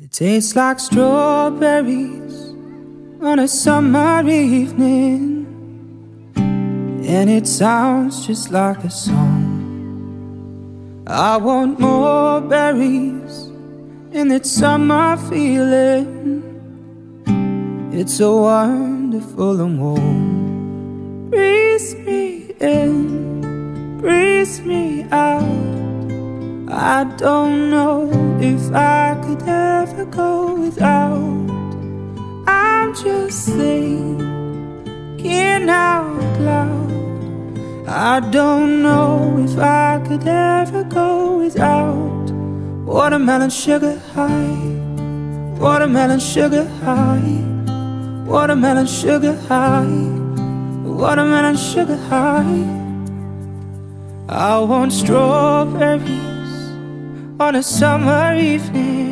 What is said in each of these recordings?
It tastes like strawberries on a summer evening, and it sounds just like a song. I want more berries in that summer feeling. It's so wonderful and warm. Breeze me in, breeze me out. I don't know if I could ever go without. I'm just thinking out loud. I don't know if I could ever go without watermelon sugar high, watermelon sugar high, watermelon sugar high, watermelon sugar high. I want strawberries on a summer evening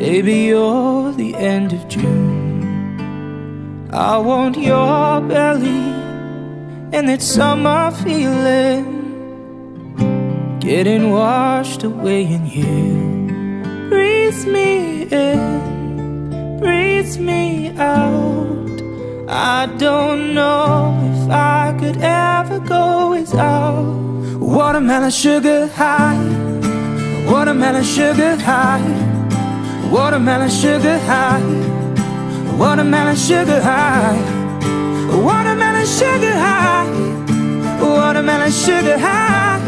Baby, you're the end of June. I want your belly and that summer feeling. Getting washed away in you. Breathe me in, breathe me out. I don't know if I could ever go without. Watermelon sugar high Watermelon sugar high Watermelon sugar high. Watermelon sugar high. Watermelon sugar high. Watermelon sugar high.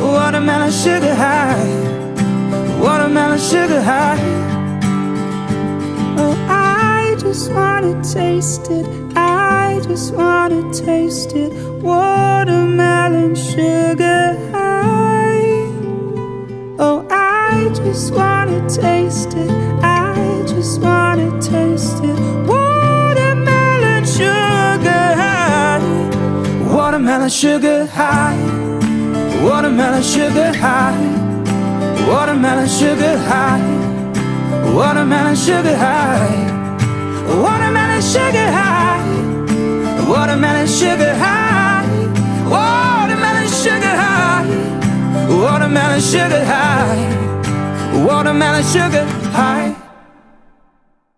Watermelon sugar high. Watermelon sugar high. Oh, I just wanna taste it. I just wanna taste it. Watermelon sugar high. Oh, I just taste it. I just wanna taste it. Watermelon sugar high. Watermelon sugar high. Watermelon sugar high. Watermelon sugar high. Watermelon sugar high. Watermelon sugar high. Watermelon sugar high. Watermelon sugar high. Watermelon sugar high Watermelon sugar. High